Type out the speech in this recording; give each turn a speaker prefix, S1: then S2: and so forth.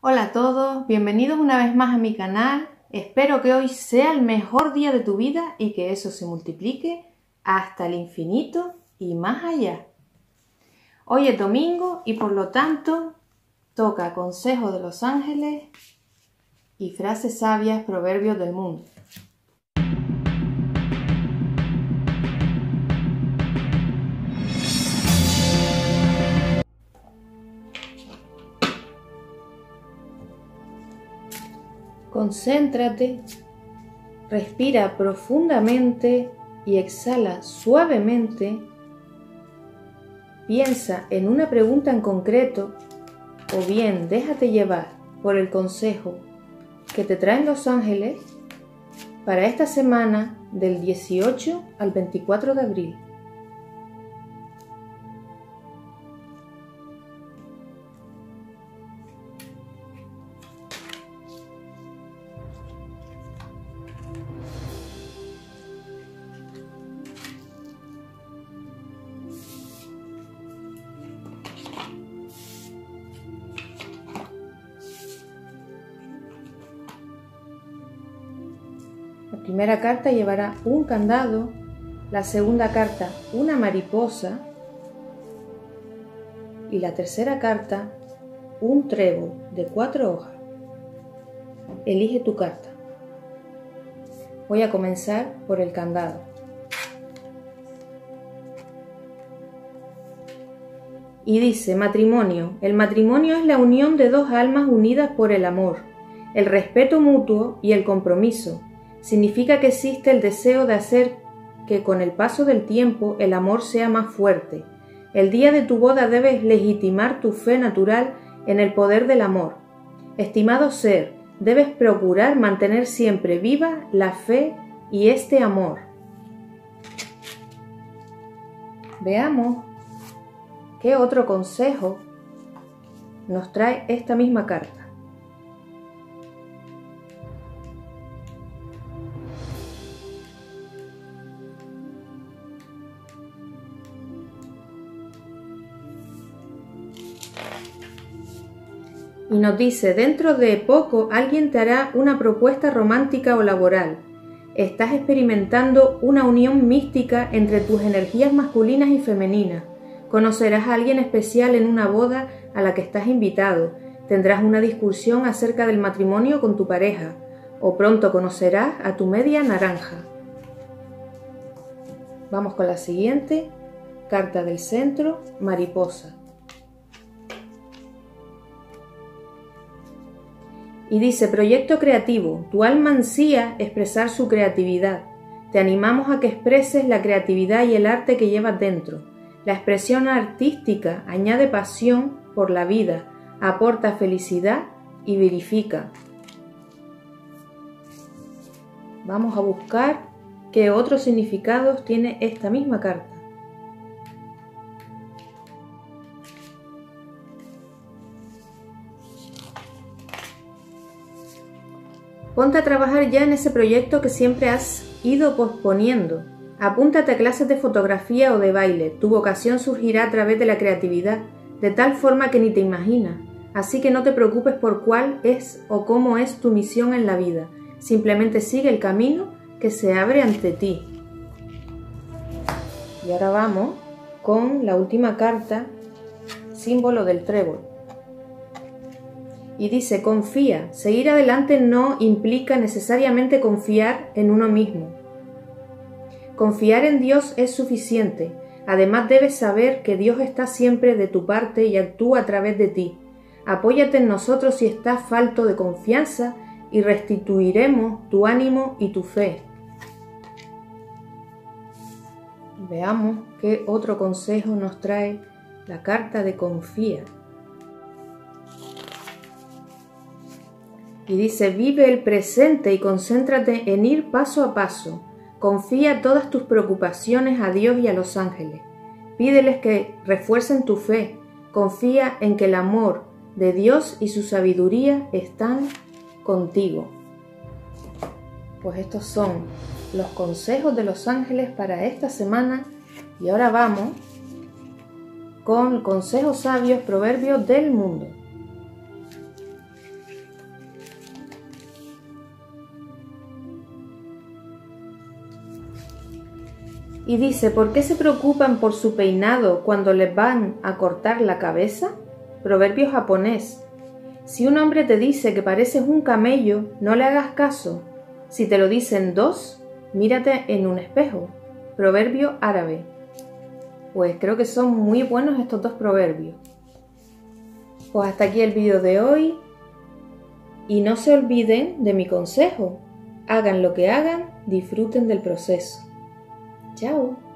S1: Hola a todos, bienvenidos una vez más a mi canal. Espero que hoy sea el mejor día de tu vida y que eso se multiplique hasta el infinito y más allá. Hoy es domingo y por lo tanto toca consejo de los ángeles y frases sabias, proverbios del mundo. Concéntrate, respira profundamente y exhala suavemente. Piensa en una pregunta en concreto o bien déjate llevar por el consejo que te traen los ángeles para esta semana del 18 al 24 de abril. La primera carta llevará un candado, la segunda carta una mariposa y la tercera carta un trébol de cuatro hojas. Elige tu carta. Voy a comenzar por el candado. Y dice, matrimonio. El matrimonio es la unión de dos almas unidas por el amor, el respeto mutuo y el compromiso significa que existe el deseo de hacer que con el paso del tiempo el amor sea más fuerte. El día de tu boda debes legitimar tu fe natural en el poder del amor. Estimado ser, debes procurar mantener siempre viva la fe y este amor. Veamos qué otro consejo nos trae esta misma carta. Y nos dice, dentro de poco alguien te hará una propuesta romántica o laboral. Estás experimentando una unión mística entre tus energías masculinas y femeninas. Conocerás a alguien especial en una boda a la que estás invitado. Tendrás una discusión acerca del matrimonio con tu pareja. O pronto conocerás a tu media naranja. Vamos con la siguiente. Carta del centro, mariposa. Y dice, proyecto creativo, tu alma ansía expresar su creatividad. Te animamos a que expreses la creatividad y el arte que llevas dentro. La expresión artística añade pasión por la vida, aporta felicidad y verifica. Vamos a buscar qué otros significados tiene esta misma carta. Ponte a trabajar ya en ese proyecto que siempre has ido posponiendo. Apúntate a clases de fotografía o de baile. Tu vocación surgirá a través de la creatividad, de tal forma que ni te imaginas. Así que no te preocupes por cuál es o cómo es tu misión en la vida. Simplemente sigue el camino que se abre ante ti. Y ahora vamos con la última carta, símbolo del trébol y dice, confía. Seguir adelante no implica necesariamente confiar en uno mismo. Confiar en Dios es suficiente. Además debes saber que Dios está siempre de tu parte y actúa a través de ti. Apóyate en nosotros si estás falto de confianza y restituiremos tu ánimo y tu fe. Veamos qué otro consejo nos trae la carta de confía. Y dice, vive el presente y concéntrate en ir paso a paso. Confía todas tus preocupaciones a Dios y a los ángeles. Pídeles que refuercen tu fe. Confía en que el amor de Dios y su sabiduría están contigo. Pues estos son los consejos de los ángeles para esta semana y ahora vamos con consejos sabios, proverbios del mundo. Y dice, ¿por qué se preocupan por su peinado cuando les van a cortar la cabeza? Proverbio japonés. Si un hombre te dice que pareces un camello, no le hagas caso. Si te lo dicen dos, mírate en un espejo. Proverbio árabe. Pues creo que son muy buenos estos dos proverbios. Pues hasta aquí el vídeo de hoy. Y no se olviden de mi consejo. Hagan lo que hagan, disfruten del proceso. 加油！